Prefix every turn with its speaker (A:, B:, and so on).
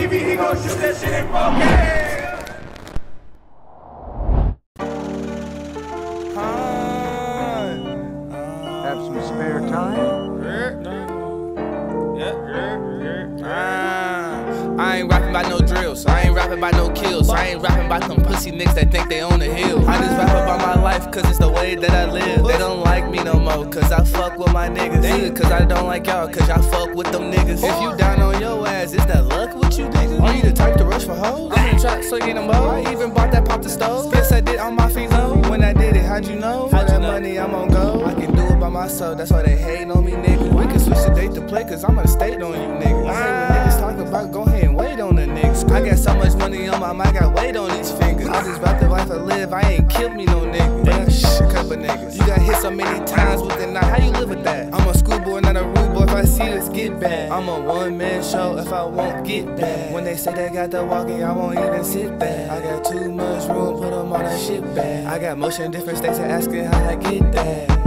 A: Evie, he gon' shoot that shit in 4K.
B: Have some spare time?
C: I ain't rapping about no drills, I ain't rapping about no kills, I ain't rapping about them pussy niggas that think they own the hill. I just rap about my life cause it's the way that I live. They don't like me no more cause I fuck with my niggas. Nigga, cause I don't like y'all cause y'all fuck with them niggas. If you down on your ass, stove. I did on my feet low. When I did it, how'd you know? For that money, I'm on go. I can do it by myself, that's why they hate on me, nigga. We can switch the date to play cause I'm gonna state on you, nigga. I hate when niggas talk about, go ahead and wait on the niggas. I got so much money on my mind, I got weight on these fingers. I just about the life I live, I ain't killed me no nigga. Shh, a couple niggas. You got hit so many times with the night, how you live with that? I'm a schoolboy, not a rude boy. If I see this, get back. I'm a one man show if I won't get back. When they say they got the walking, I won't even sit back. I got too much I got motion in different states and asking how I get that.